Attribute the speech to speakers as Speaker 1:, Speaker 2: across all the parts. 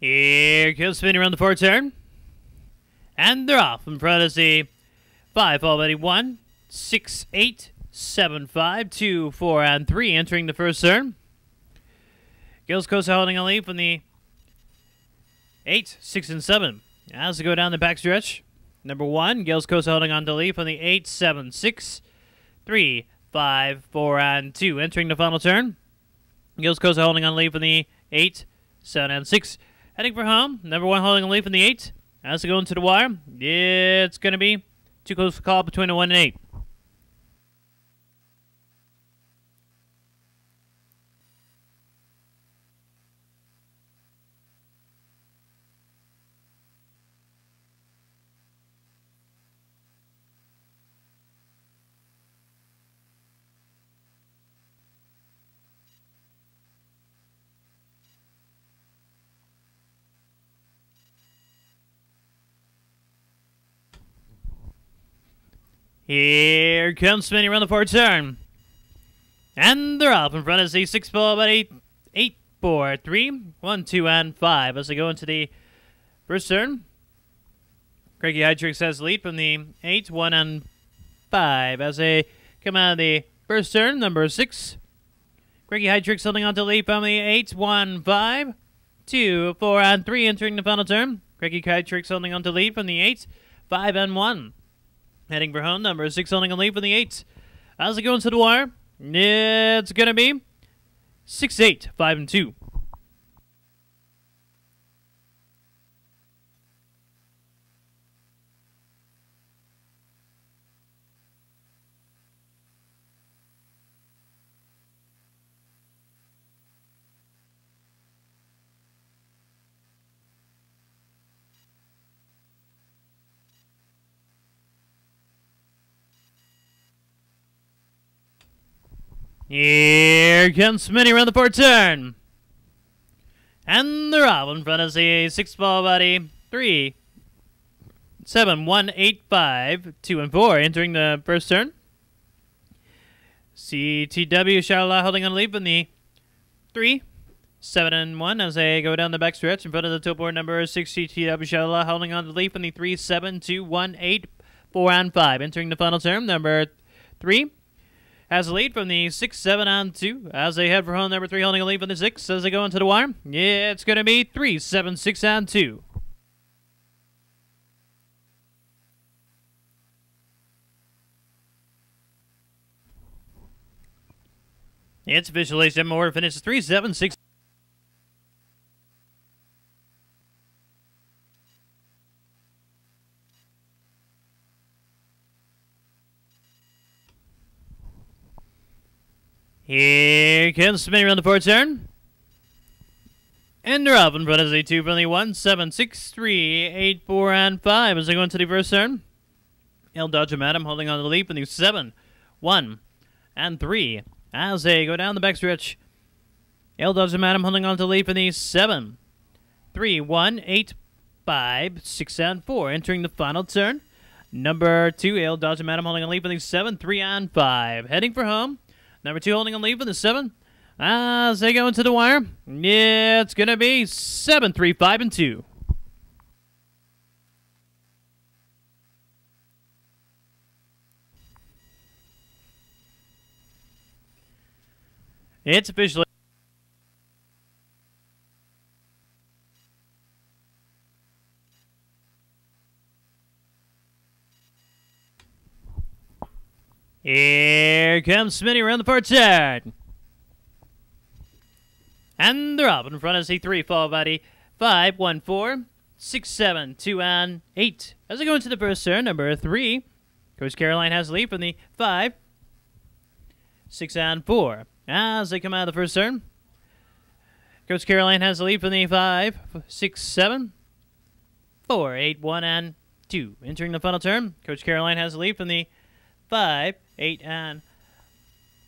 Speaker 1: Here comes spinning around the four turn. And they're off in front of the five already. One, six, eight, seven, five, two, four, and three entering the first turn. Gills Coast holding a lead from the eight, six, and seven. As they go down the backstretch, number one, Gills Coast holding on to lead from the eight, seven, six, three, five, four, and two. Entering the final turn, Gills Coast holding on lead from the eight, seven, and six. Heading for home, number one holding a lead from the eight. As they go into the wire, yeah, it's going to be too close to call between the one and eight. Here comes spinning around the fourth turn. And they're off in front of the six ball by eight, eight, four, three, one, two, and five as they go into the first turn. Craigie Hydrix has lead from the eight, one, and five as they come out of the first turn. Number six. Craigie Hydrix holding on to lead from the eight, one, five, two, four, and three entering the final turn. Craigie Hydrix holding on to lead from the eight, five, and one. Heading for home, number six holding a lead for the eight. How's it going to the wire, it's going to be six, eight, five, and two. Here comes Smitty around the fourth turn. And they're off in front of the six ball body. Three, seven, one, eight, five, two, and four entering the first turn. CTW Charlotte uh, holding on lead in the three, seven, and one as they go down the back stretch in front of the top board number six. CTW Charlotte uh, holding on to lead in the three, seven, two, one, eight, four, and five entering the final turn. Number three has a lead from the 6 7 on 2 as they head for home number 3 holding a lead from the 6 as they go into the wire. Yeah, it's going to be 3 7 6 on 2. It's officially Jim Moore finishes 3 Here comes spinning around the fourth turn. And they're up in front of the two friendly one, seven, six, three, eight, four, and five as they go into the first turn. El Dodge Madam holding on to the leap in the seven, one, and three as they go down the backstretch. El Dodge Madam holding on to the leap in the seven, three, one, eight, five, six, and four entering the final turn. Number two, El Dodge Madam holding on the leap in the seven, three, and five heading for home. Number two holding a lead for the seven. Ah, as they go into the wire, yeah, it's going to be seven, three, five, and two. It's officially. Here comes Smitty around the far side. And they're up in front of C3, followed by the 5, 1, 4, 6, 7, 2, and 8. As they go into the first turn, number 3, Coach Caroline has the lead from the 5, 6, and 4. As they come out of the first turn, Coach Caroline has the lead from the 5, 6, 7, 4, 8, 1, and 2. Entering the final turn, Coach Caroline has the lead from the 5, 8, and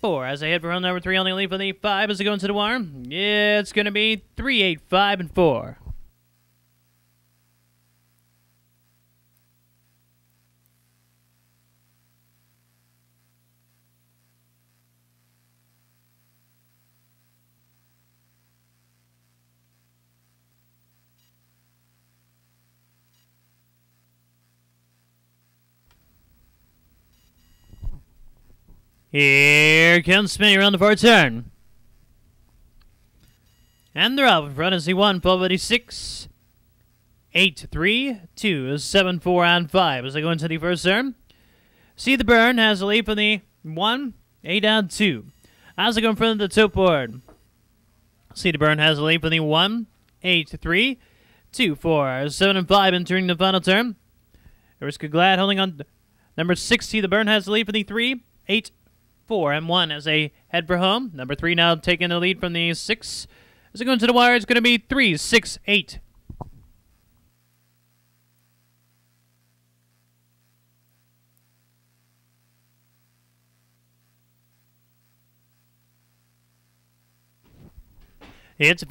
Speaker 1: 4. As I head for round number 3 on the lead for the 5 as I go into the wire. Yeah, it's going to be 3, 8, 5, and 4. Here comes spinning around the far turn. And they're up in front of C1, 1286, 8, 3, 2, 7, 4, and 5. As they go into the first turn, see the burn has a lead from the 1, 8 down 2. As they go in front of the top board, see the burn has a lead from the 1, 8, 3, 2, 4, 7, and 5 entering the final turn. Ariska Glad holding on number 60. The burn has the lead from the 3, 8, 4, and 1 as they head for home. Number 3 now taking the lead from the 6. As it goes to the wire, it's going to be 3, 6, 8. It's